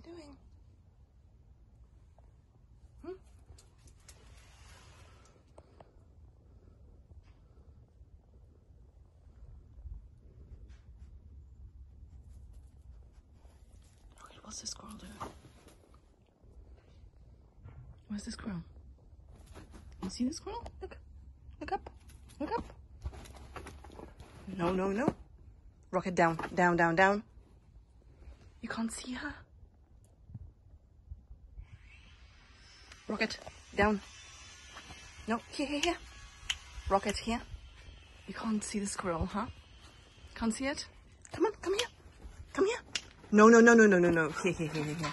doing? Hmm? Okay, what's this squirrel doing? Where's the squirrel? You see the squirrel? Look. Look up. Look up. No, no, no. Rocket down, down, down, down. You can't see her. Rocket, down. No, here, here, here. Rocket, here. You can't see the squirrel, huh? Can't see it? Come on, come here. Come here. No, no, no, no, no, no, no. Here, here, here, here, here.